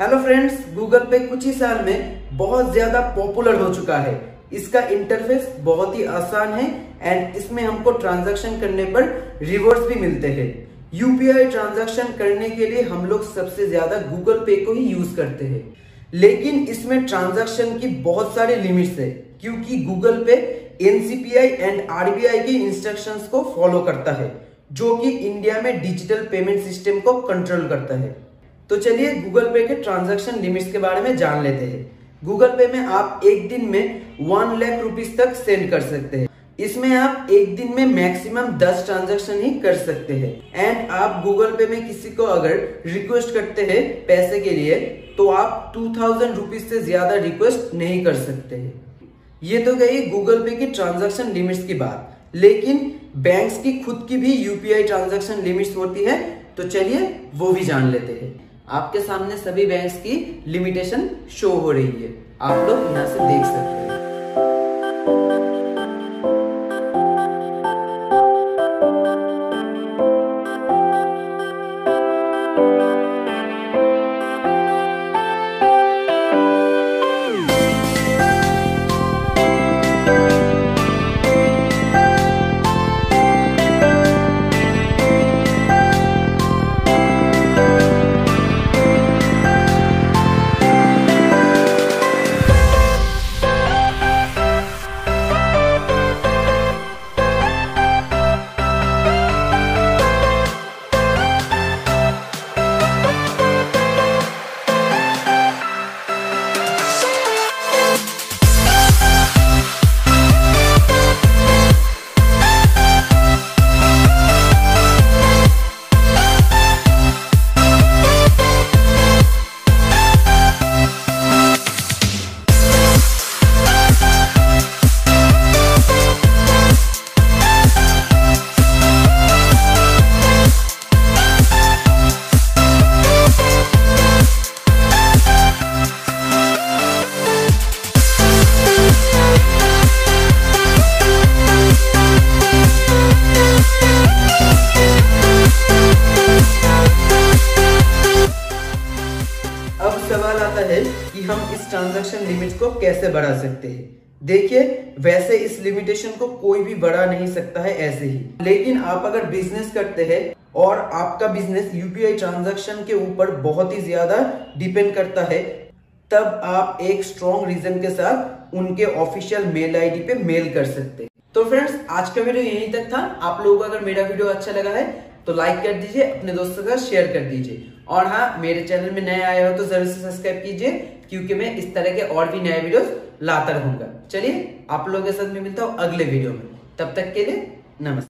Hello friends Google पे कुछ ही साल में बहुत ज़्यादा पॉपुलर हो चुका है। इसका इंटरफेस बहुत ही आसान है एंड इसमें हमको ट्रांजैक्शन करने पर रिवॉर्ड्स भी मिलते हैं। यूपीआई ट्रांजैक्शन करने के लिए हम लोग सबसे ज़्यादा गूगल पे को ही यूज़ करते हैं। लेकिन इसमें ट्रांजैक्शन की बहुत सारे लिमिट्स है, क्योंकि Google Pay NCPI and RBI की इंस्ट्रक्शंस को फॉलो करता है, जो कि इंडिया में डिजिटल पेमेंट सिस्टम को कंट्रोल करता है। तो चलिए गूगल पे के ट्रांजैक्शन लिमिट्स के बारे में जान लेते हैं। गूगल पे में आप एक दिन में वन लाख रुपीज़ तक सेंड कर सकते हैं। इसमें आप एक दिन में मैक्सिमम 10 ट्रांजैक्शन ही कर सकते हैं। एंड आप गूगल पे में किसी को अगर रिक्वेस्ट करते हैं पैसे के लिए तो आप टू थाउज़ेंड रुपीज़ से ज़्यादा रिक्वेस्ट नहीं कर सकते हैं। ये तो गई गूगल पे की ट्रांजैक्शन लिमिट्स की बात। लेकिन बैंक्स की खुद की भी यूपीआई ट्रांजैक्शन लिमिट्स होती है तो चलिए वो भी जान लेते हैं। आपके सामने सभी बैंक्स की लिमिटेशन शो हो रही है। आप लोग यहाँ से देख सकते हैं। ट्रांजैक्शन लिमिट को कैसे बढ़ा सकते हैं? देखिए, वैसे इस लिमिटेशन को कोई भी बढ़ा नहीं सकता है ऐसे ही। लेकिन आप अगर बिज़नेस करते हैं और आपका बिज़नेस यूपीआई ट्रांजैक्शन के ऊपर बहुत ही ज़्यादा डिपेंड करता है, तब आप एक स्ट्रॉन्ग रीजन के साथ उनके ऑफिशियल मेल आईडी पे मेल कर सकते हैं। तो फ्रेंड्स आज का वीडियो यहीं तक था। आप लोगों को अगर मेरा वीडियो अच्छा लगा है तो लाइक कर दीजिए, अपने दोस्तों का शेयर कर दीजिए। और हाँ मेरे चैनल में नए आए हो तो ज़रूर से सब्सक्राइब कीजिए, क्योंकि मैं इस तरह के और भी नए वीडियोस लाता रहूँगा। चलिए, आप लोगों के साथ मैं मिलता हूँ अगले वीडियो में। तब तक के लिए नमस्ते।